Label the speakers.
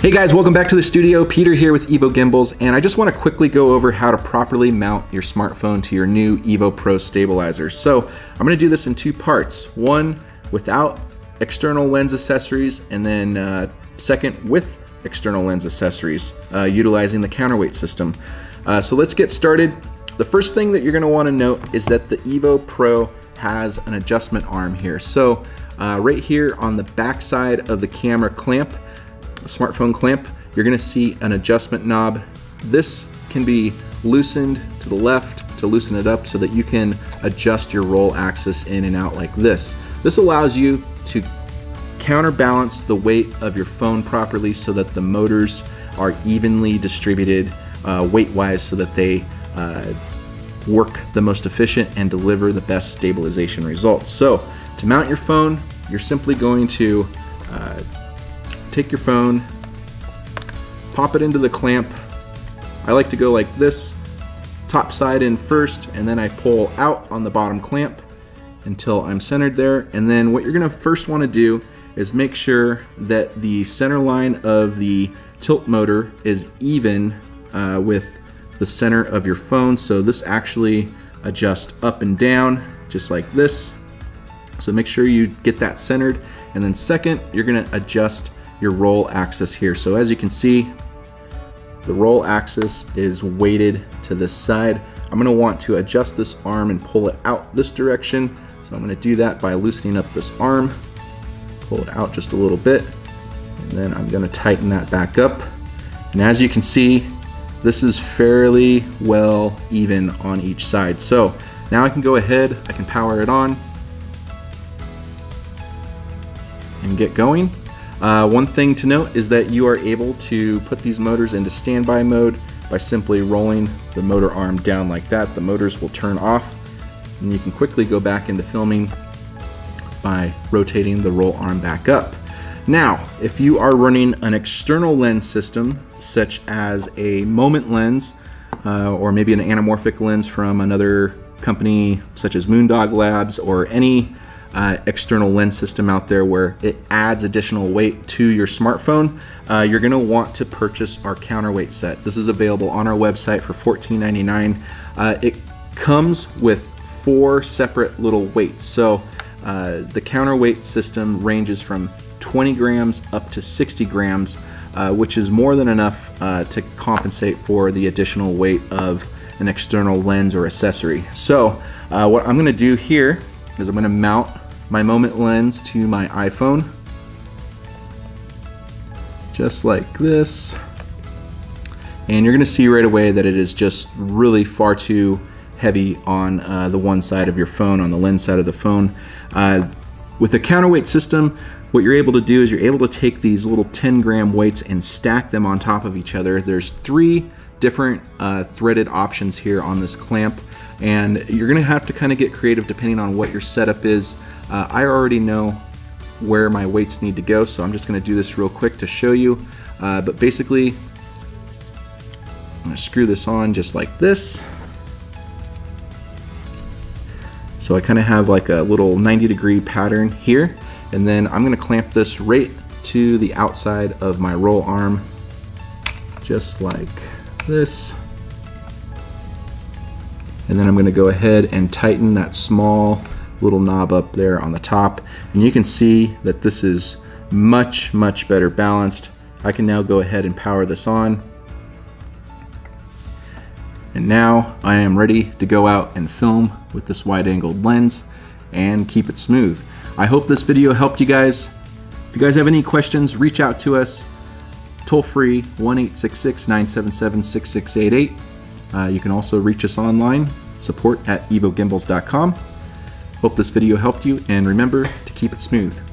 Speaker 1: Hey guys, welcome back to the studio. Peter here with Evo Gimbals, and I just want to quickly go over how to properly mount your smartphone to your new Evo Pro stabilizer. So I'm going to do this in two parts. One without external lens accessories, and then uh, second with external lens accessories, uh, utilizing the counterweight system. Uh, so let's get started. The first thing that you're going to want to note is that the Evo Pro has an adjustment arm here. So uh, right here on the back side of the camera clamp, smartphone clamp, you're gonna see an adjustment knob. This can be loosened to the left to loosen it up so that you can adjust your roll axis in and out like this. This allows you to counterbalance the weight of your phone properly so that the motors are evenly distributed uh, weight-wise so that they uh, work the most efficient and deliver the best stabilization results. So to mount your phone, you're simply going to uh, take your phone, pop it into the clamp. I like to go like this, top side in first, and then I pull out on the bottom clamp until I'm centered there. And then what you're gonna first wanna do is make sure that the center line of the tilt motor is even uh, with the center of your phone. So this actually adjusts up and down, just like this. So make sure you get that centered. And then second, you're gonna adjust your roll axis here. So as you can see, the roll axis is weighted to this side. I'm gonna want to adjust this arm and pull it out this direction. So I'm gonna do that by loosening up this arm, pull it out just a little bit, and then I'm gonna tighten that back up. And as you can see, this is fairly well even on each side. So now I can go ahead, I can power it on and get going. Uh, one thing to note is that you are able to put these motors into standby mode by simply rolling the motor arm down like that. The motors will turn off and you can quickly go back into filming by rotating the roll arm back up. Now, if you are running an external lens system, such as a moment lens, uh, or maybe an anamorphic lens from another company such as Moondog Labs, or any uh, external lens system out there where it adds additional weight to your smartphone, uh, you're going to want to purchase our counterweight set. This is available on our website for $14.99. Uh, it comes with four separate little weights. So uh, the counterweight system ranges from 20 grams up to 60 grams, uh, which is more than enough uh, to compensate for the additional weight of an external lens or accessory. So what I'm going to do here is I'm going to mount my moment lens to my iPhone. Just like this. And you're gonna see right away that it is just really far too heavy on uh, the one side of your phone, on the lens side of the phone. Uh, with the counterweight system, what you're able to do is you're able to take these little 10 gram weights and stack them on top of each other. There's three different uh, threaded options here on this clamp and you're gonna have to kind of get creative depending on what your setup is. Uh, I already know where my weights need to go, so I'm just gonna do this real quick to show you. Uh, but basically, I'm gonna screw this on just like this. So I kind of have like a little 90 degree pattern here, and then I'm gonna clamp this right to the outside of my roll arm, just like this. And then I'm gonna go ahead and tighten that small little knob up there on the top. And you can see that this is much, much better balanced. I can now go ahead and power this on. And now I am ready to go out and film with this wide angled lens and keep it smooth. I hope this video helped you guys. If you guys have any questions, reach out to us. Toll free 1 866 977 6688. Uh, you can also reach us online, support at evogimbals.com. Hope this video helped you, and remember to keep it smooth.